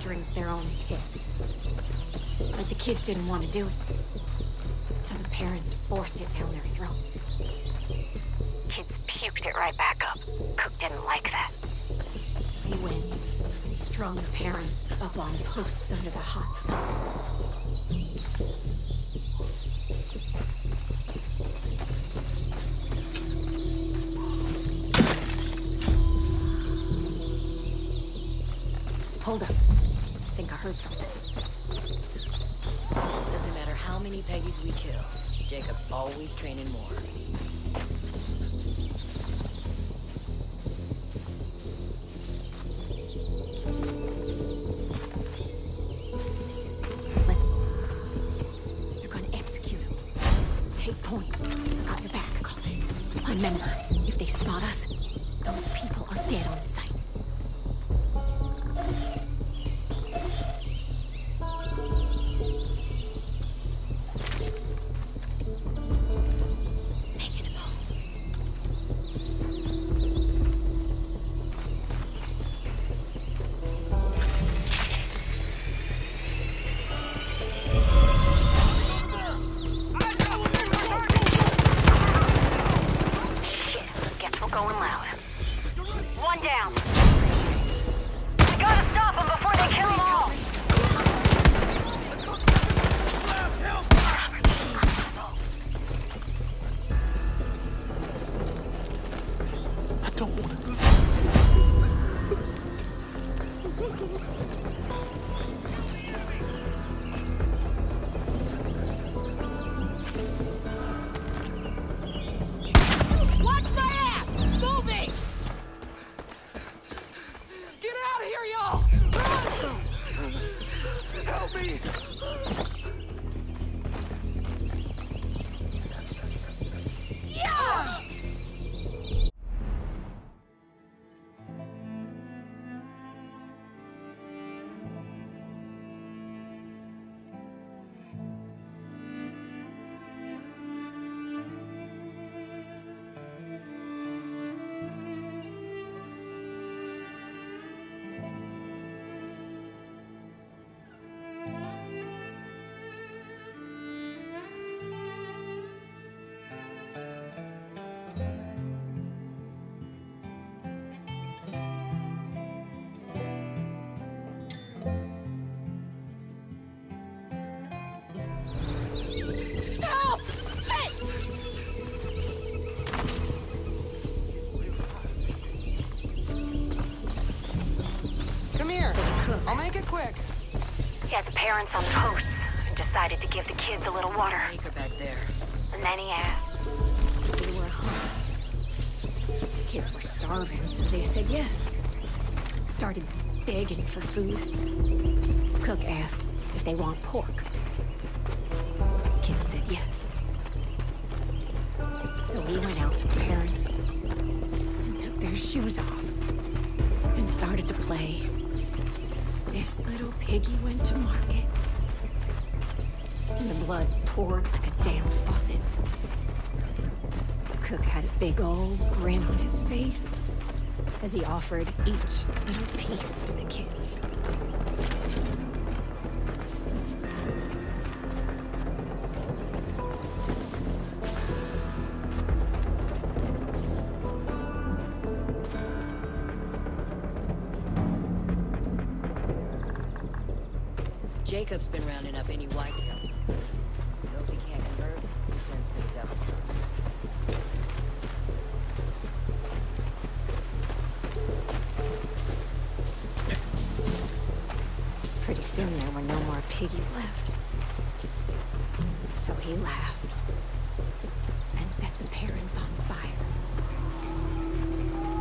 drink their own piss. But the kids didn't want to do it. So the parents forced it down their throats. Kids puked it right back up. Cook didn't like that. So he went and strung the parents up on posts under the hot sun. Hold up. Something. Doesn't matter how many Peggies we kill, Jacob's always training more. They're gonna execute him. Take point. Your back, Cultists. Remember, if they spot us, those people Oh, make it quick. He had the parents on the posts and decided to give the kids a little water. Take her back there. And then he asked, They were hungry. The Kids were starving, so they said yes. Started begging for food. Cook asked if they want pork. Kids said yes. So we went out to the parents and took their shoes off and started to play. Little piggy went to market. And the blood poured like a damn faucet. Cook had a big old grin on his face as he offered each little piece to the kids. There were no more piggies left. So he laughed and set the parents on fire.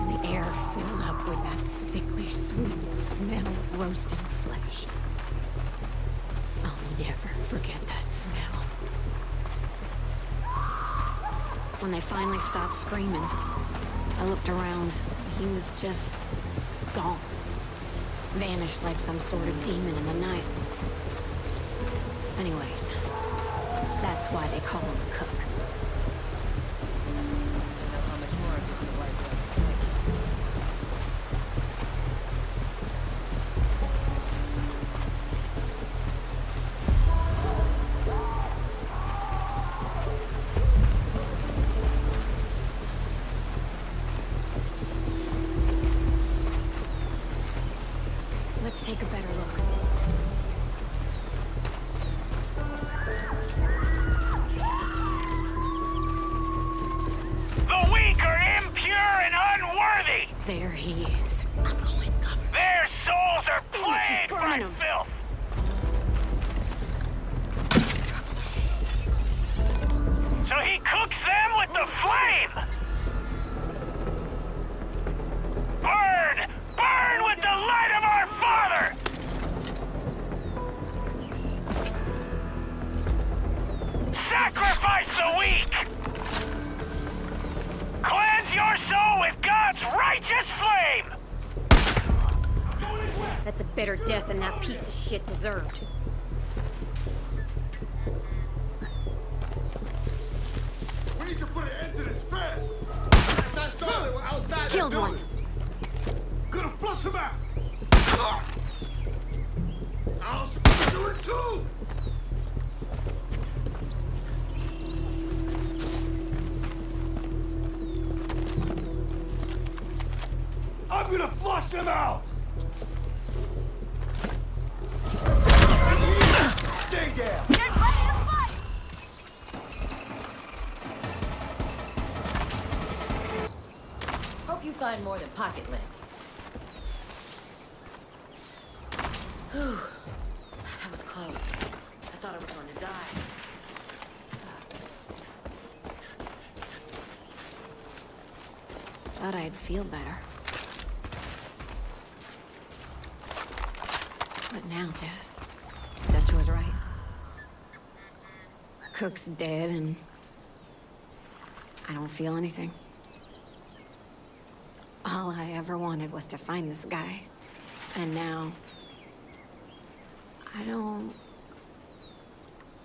And the air filled up with that sickly sweet smell of roasting flesh. I'll never forget that smell. When they finally stopped screaming, I looked around. He was just gone. Vanished like some sort of demon in the night. Anyways, that's why they call him a cook. 'Em. filth. So he cooks them with the flame. Burn! Burn with the light of our Father! Sacrifice the weak! That's a better death than that piece of shit deserved. We need to put an end to this fast. I saw they were outside Killed the one. Gonna flush him out. I'll do it too. I'm gonna flush him out. Down. Hope you find more than pocket lint. Whew. That was close. I thought I was going to die. Thought I'd feel better. But now, Jess, Dutch was right. Cook's dead, and I don't feel anything. All I ever wanted was to find this guy. And now... I don't...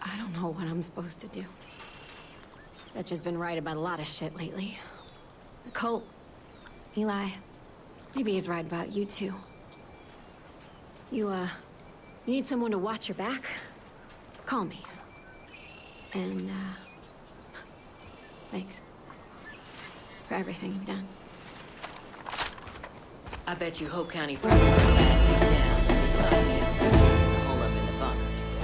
I don't know what I'm supposed to do. Dutch has been right about a lot of shit lately. The cult. Eli. Maybe he's right about you too. You, uh, you need someone to watch your back? Call me. And, uh, thanks. For everything you've done. I bet you Hope County Police are glad deep down that find me a bruise in the hole up in the bunkers.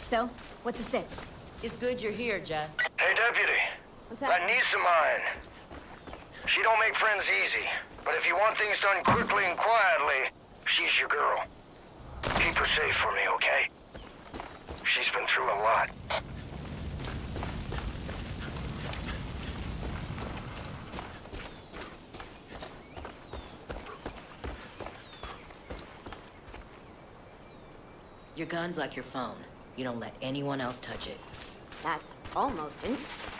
So, what's the sitch? It's good you're here, Jess. Hey, deputy. What's Got that? niece of mine. She don't make friends easy, but if you want things done quickly and quietly, she's your girl. Keep her safe for me, okay? She's been through a lot. Your gun's like your phone. You don't let anyone else touch it. That's almost interesting.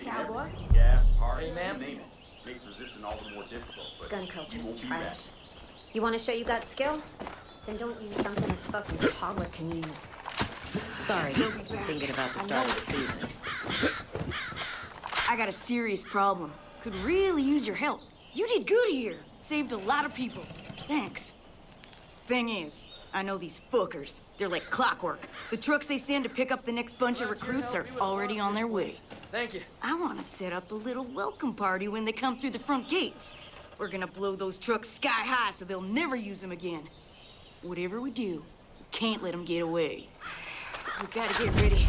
Cowboy. Gas, parts, you name it. Makes resisting all the more difficult, but Gun you culture's won't trash. back. You want to show you got skill? Then don't use something a fucking toddler can use. Sorry, thinking about the start of the season. I got a serious problem. Could really use your help. You did good here. Saved a lot of people. Thanks. Thing is, I know these fuckers. They're like clockwork. The trucks they send to pick up the next bunch of recruits are already on their way. Thank you. I want to set up a little welcome party when they come through the front gates. We're gonna blow those trucks sky high so they'll never use them again. Whatever we do, we can't let them get away. We gotta get ready.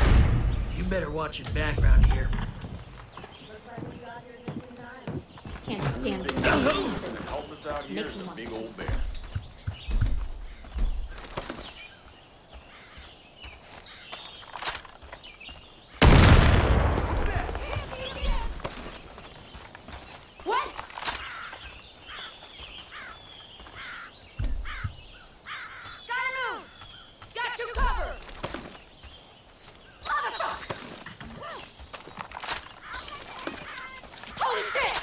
You better watch your back around here. Can't stand it. Help us out here Makes is me a want big old bear. What? Gotta move! Got you covered! Holy shit!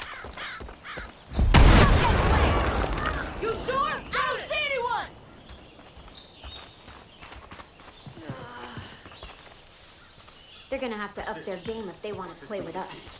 You sure? I don't see anyone! They're gonna have to up their game if they want to play with us.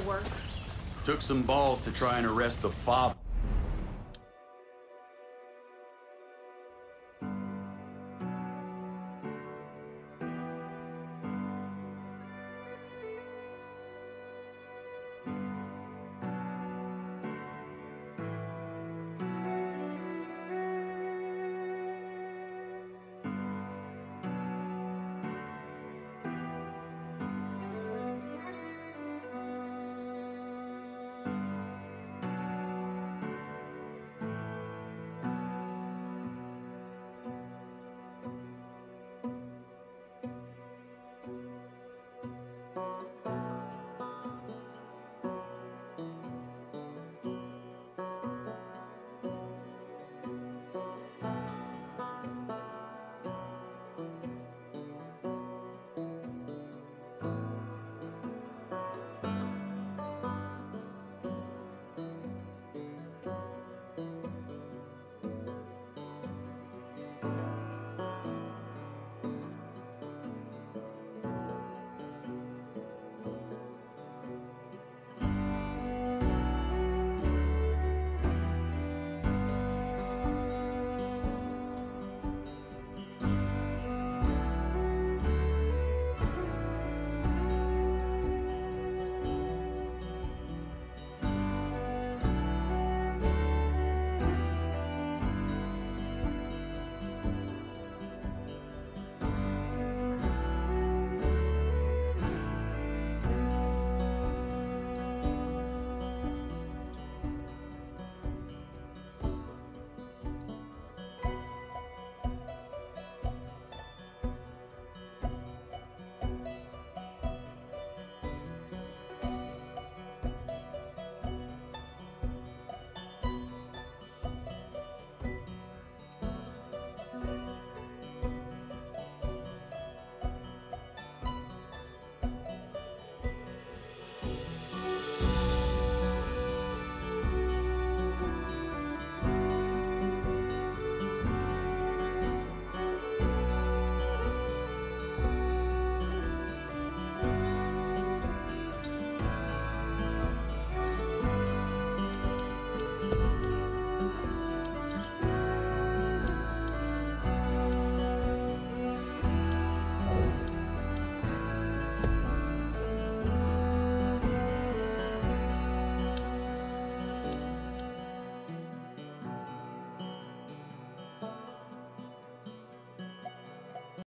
Worse. Took some balls to try and arrest the fob.